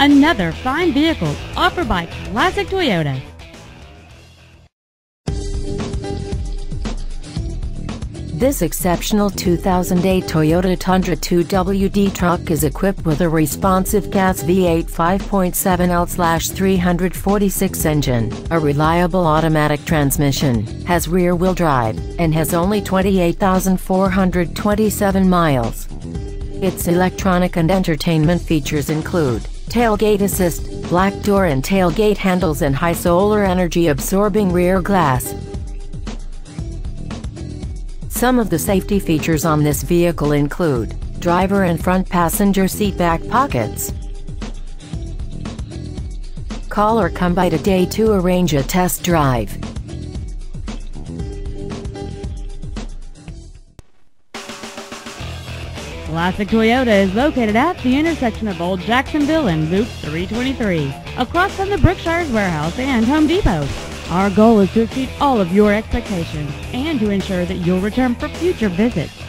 Another fine vehicle offered by Classic Toyota. This exceptional 2008 Toyota Tundra 2WD truck is equipped with a responsive gas V8 5.7L-346 engine, a reliable automatic transmission, has rear-wheel drive, and has only 28,427 miles. Its electronic and entertainment features include tailgate assist, black door and tailgate handles and high solar energy absorbing rear glass, some of the safety features on this vehicle include driver and front passenger seat back pockets. Call or come by today to arrange a test drive. Classic Toyota is located at the intersection of Old Jacksonville and Loop 323, across from the Brookshire's Warehouse and Home Depot. Our goal is to exceed all of your expectations and to ensure that you'll return for future visits.